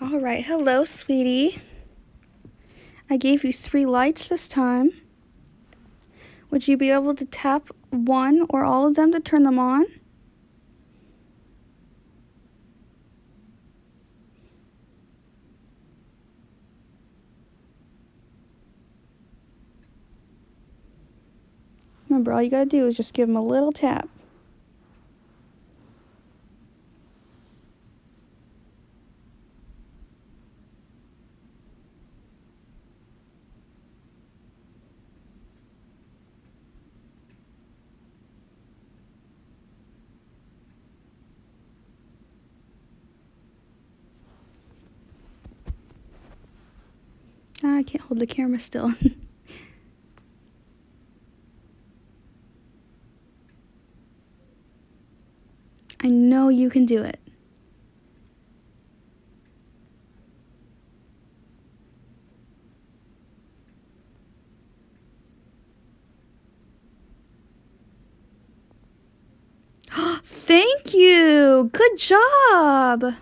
All right, hello, sweetie. I gave you three lights this time. Would you be able to tap one or all of them to turn them on? Remember, all you gotta do is just give them a little tap. Ah, I can't hold the camera still. I know you can do it. Thank you. Good job.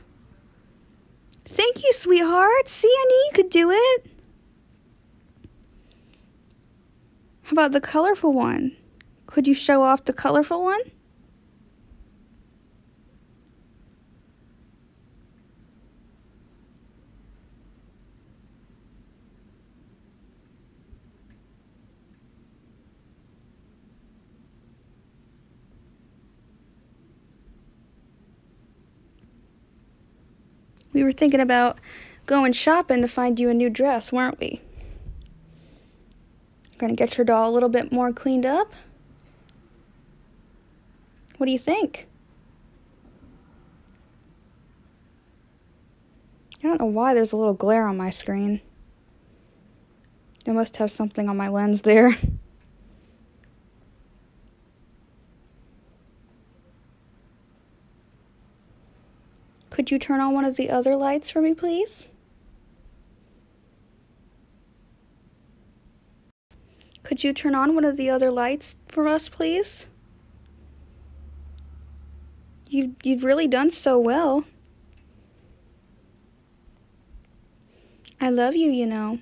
Thank you, sweetheart. See, I knew you could do it. How about the colorful one? Could you show off the colorful one? We were thinking about going shopping to find you a new dress, weren't we? Gonna get your doll a little bit more cleaned up? What do you think? I don't know why there's a little glare on my screen. I must have something on my lens there. Could you turn on one of the other lights for me, please? Could you turn on one of the other lights for us, please? You've, you've really done so well. I love you, you know.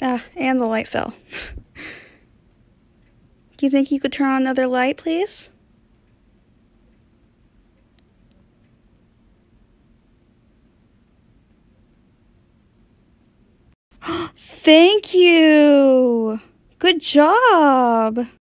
Ah, and the light fell. Do you think you could turn on another light, please? Thank you! Good job!